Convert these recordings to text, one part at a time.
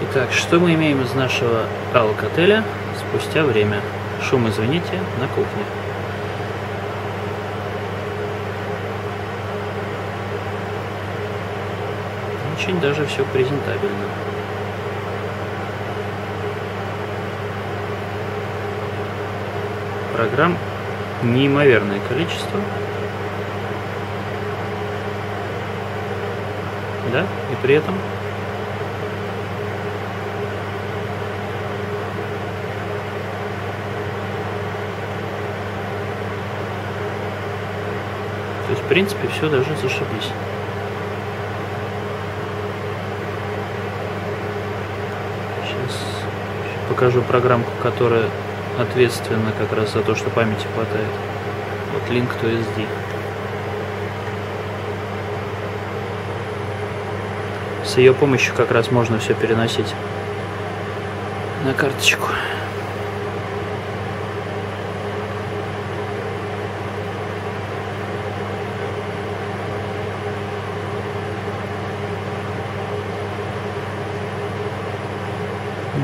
Итак, что мы имеем из нашего алкотеля спустя время? Шум, извините, на кухне. Очень даже все презентабельно. Программ неимоверное количество. Да, и при этом в принципе, все даже зашибись. Сейчас покажу программку, которая ответственна как раз за то, что памяти хватает. Вот Link to SD. С ее помощью как раз можно все переносить на карточку.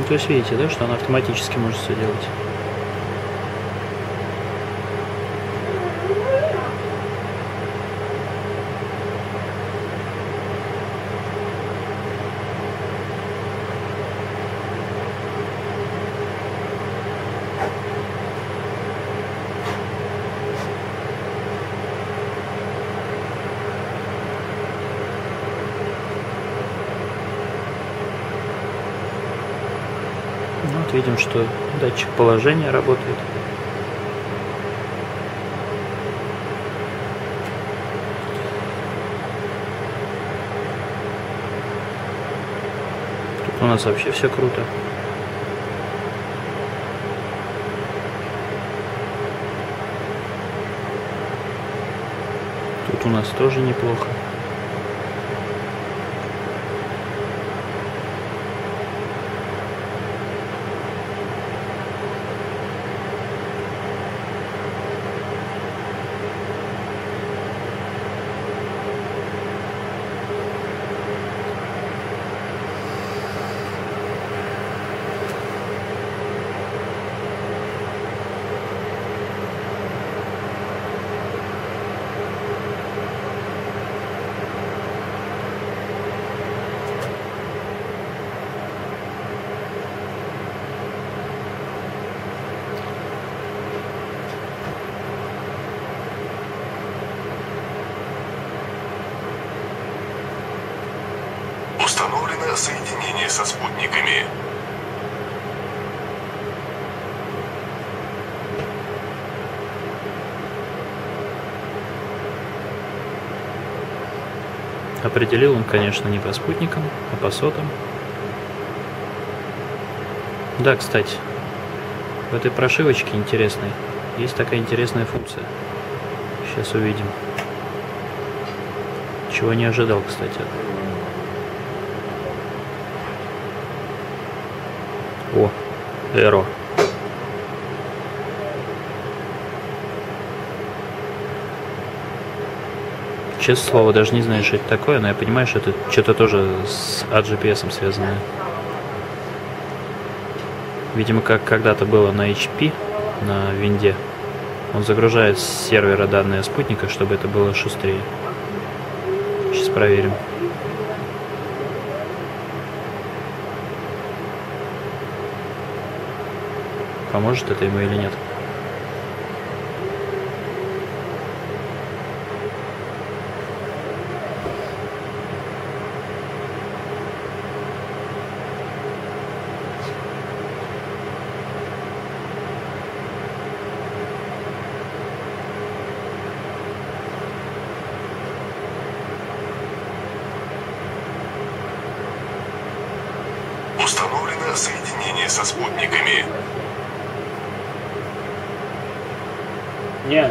То есть видите, да, что она автоматически может все делать. Видим, что датчик положения работает. Тут у нас вообще все круто. Тут у нас тоже неплохо. Со спутниками. Определил он, конечно, не по спутникам, а по сотам. Да, кстати, в этой прошивочке интересной есть такая интересная функция. Сейчас увидим. Чего не ожидал, кстати. Эро. Честное слово, даже не знаю, что это такое, но я понимаю, что это что-то тоже с AGPS связанное. Видимо, как когда-то было на HP, на винде. Он загружает с сервера данные спутника, чтобы это было шустрее. Сейчас проверим. Поможет это ему или нет? Установлено соединение со спутниками. Нет.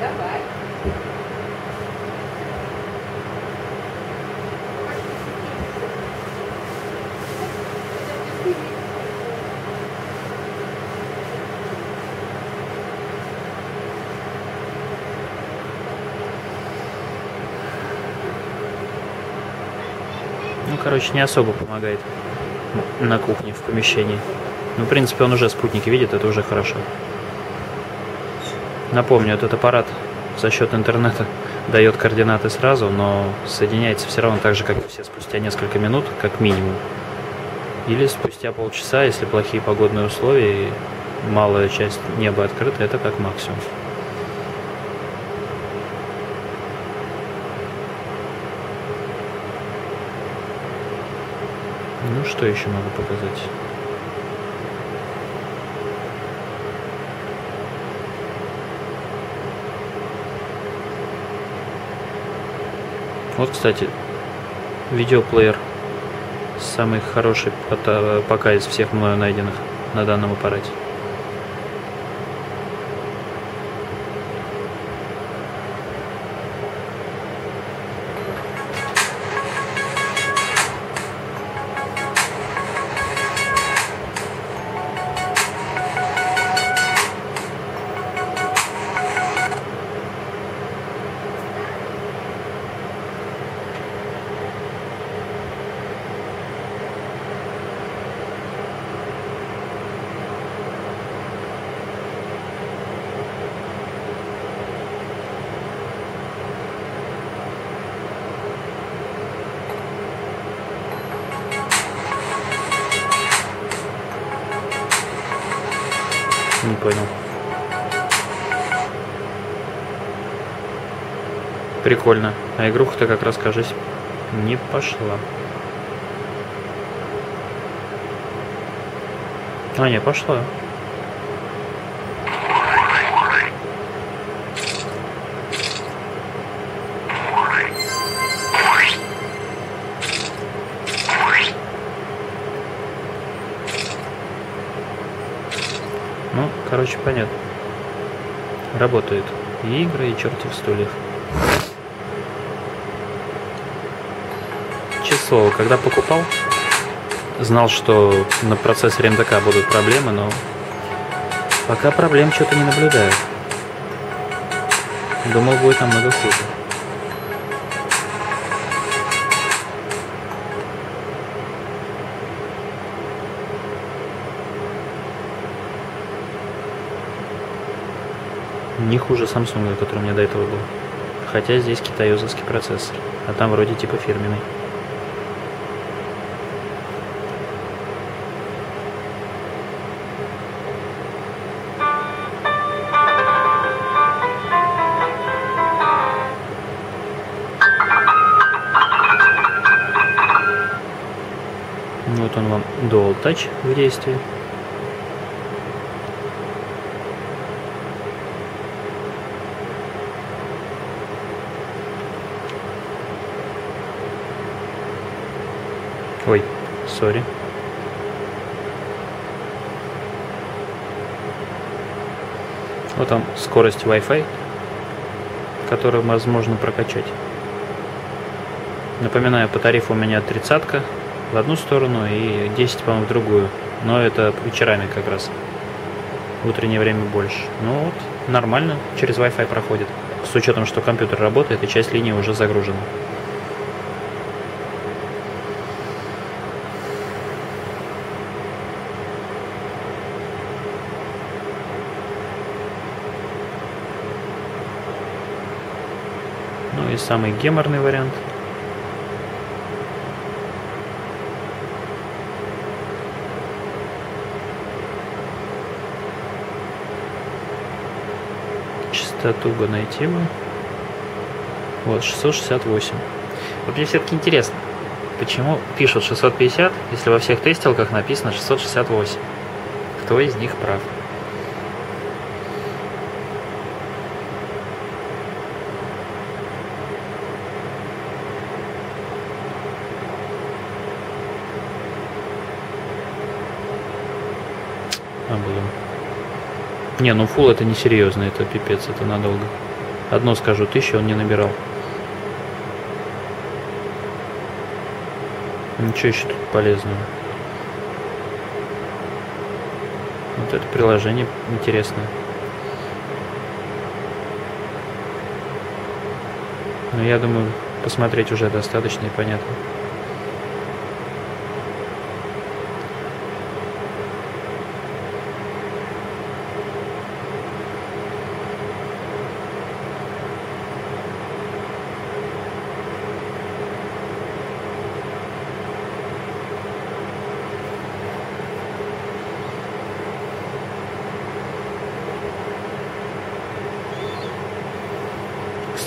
Давай. Ну, короче, не особо помогает на кухне, в помещении. Ну, в принципе, он уже спутники видит, это уже хорошо. Напомню, этот аппарат за счет интернета дает координаты сразу, но соединяется все равно так же, как и все, спустя несколько минут, как минимум. Или спустя полчаса, если плохие погодные условия и малая часть неба открыта, это как максимум. Ну, что еще могу показать? Вот, кстати, видеоплеер самый хороший пока из всех мною найденных на данном аппарате. Прикольно. А игруха-то как раз, кажись, не пошла. А, не, пошла. Ну, короче, понятно. Работают и игры, и чертов стульев. Число, когда покупал, знал, что на процессоре МДК будут проблемы, но пока проблем что-то не наблюдаю. Думал, будет намного хуже. Не хуже Samsung, который у меня до этого был. Хотя здесь китаёзовский процессор, а там вроде типа фирменный. Dual Touch в действии. Ой, сори. Вот там скорость Wi-Fi, которую возможно прокачать. Напоминаю, по тарифу у меня тридцатка в одну сторону и 10, по-моему, в другую. Но это вечерами как раз. В утреннее время больше. Ну вот, нормально, через Wi-Fi проходит. С учетом, что компьютер работает и часть линии уже загружена. Ну и самый геморный вариант. Частоту найти бы. Вот, 668. Вот мне все-таки интересно, почему пишут 650, если во всех тестилках написано 668? Кто из них прав? А, блин. Не, ну фул это несерьезно, это пипец, это надолго. Одно скажу, тысячу он не набирал. Ничего еще тут полезного. Вот это приложение интересное. Но я думаю, посмотреть уже достаточно и понятно.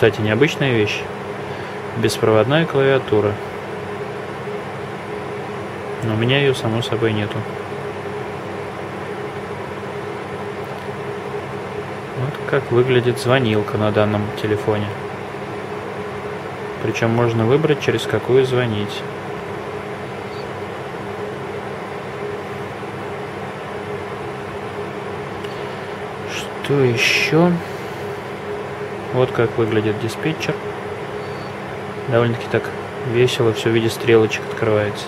Кстати, необычная вещь. Беспроводная клавиатура. Но у меня ее, само собой, нету. Вот как выглядит звонилка на данном телефоне. Причем можно выбрать, через какую звонить. Что еще? Вот как выглядит диспетчер. Довольно-таки так весело, все в виде стрелочек открывается.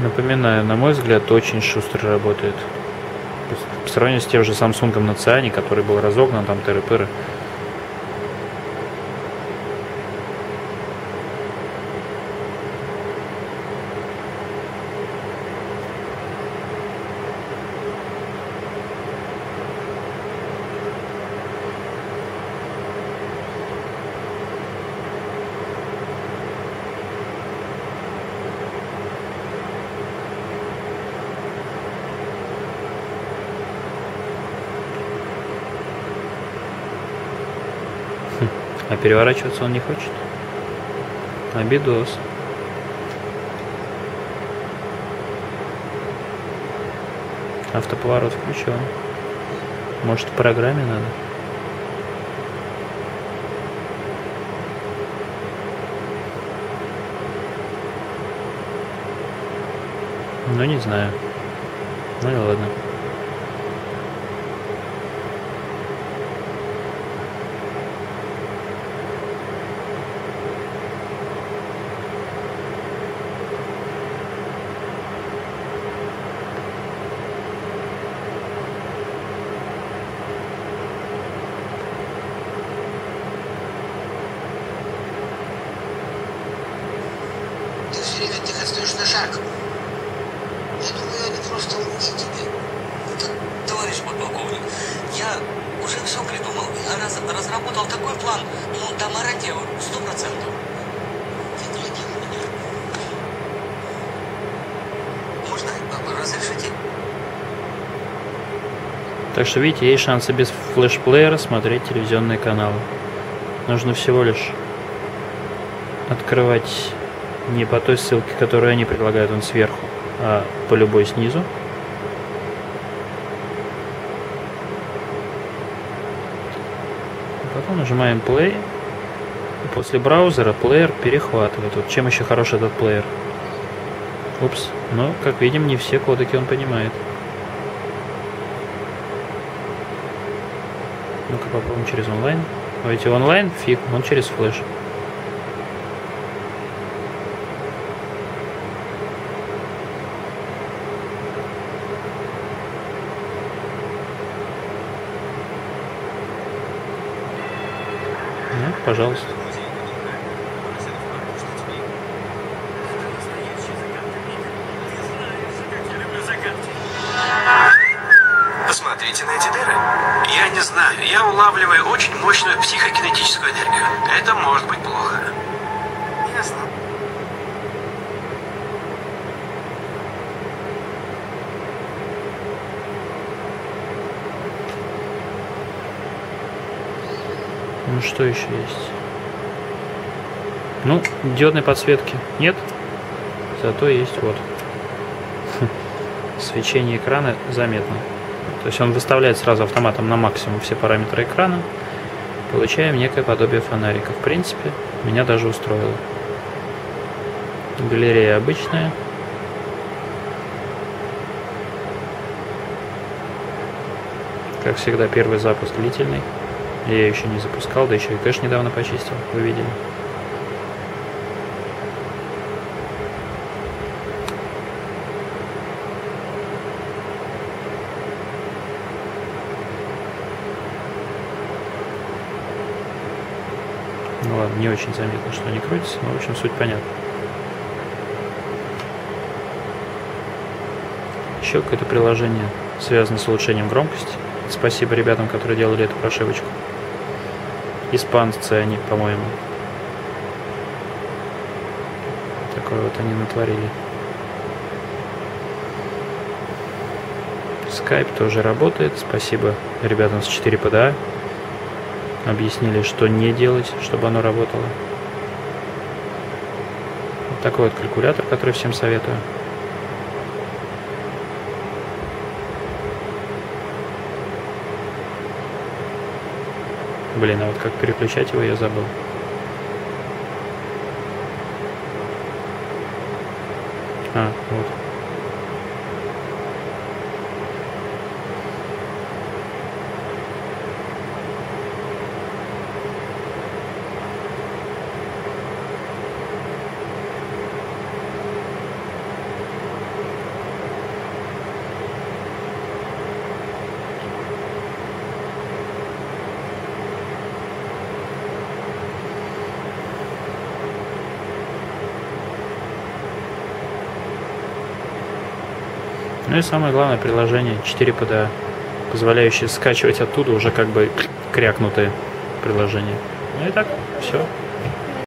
Напоминаю, на мой взгляд, очень шустро работает. По сравнению с тем же Samsung на Циане, который был разогнан, там тыры-пыры. Переворачиваться он не хочет. Обидос. Автоповорот включен. Может, в программе надо? Ну, не знаю. Ну и ладно. Так что, видите, есть шансы без флешплеера смотреть телевизионные каналы. Нужно всего лишь открывать не по той ссылке, которую они предлагают он сверху, а по любой снизу. Потом нажимаем play. И после браузера плеер перехватывает. Вот чем еще хорош этот плеер. Упс. Но, как видим, не все кодеки он понимает. Ну-ка попробуем через онлайн. Давайте онлайн, фиг, он через флеш. Ну, пожалуйста. Я улавливаю очень мощную психокинетическую энергию. Это может быть плохо. Ясно. Ну что еще есть? Ну, диодной подсветки нет, зато есть вот. Свечение экрана заметно. То есть он выставляет сразу автоматом на максимум все параметры экрана. Получаем некое подобие фонарика. В принципе, меня даже устроило. Галерея обычная. Как всегда, первый запуск длительный. Я еще не запускал, да еще и кэш недавно почистил, вы видели. Ну ладно, не очень заметно, что они крутятся, но в общем суть понятна. Еще какое-то приложение связано с улучшением громкости. Спасибо ребятам, которые делали эту прошивочку. Испанцы они, по-моему. Такое вот они натворили. Skype тоже работает. Спасибо ребятам с 4 PDA. Объяснили, что не делать, чтобы оно работало. Вот такой вот калькулятор, который всем советую. Блин, а вот как переключать его, я забыл. А, вот. Ну и самое главное приложение 4 PDA, позволяющее скачивать оттуда уже как бы крякнутые приложения. Ну и так, все.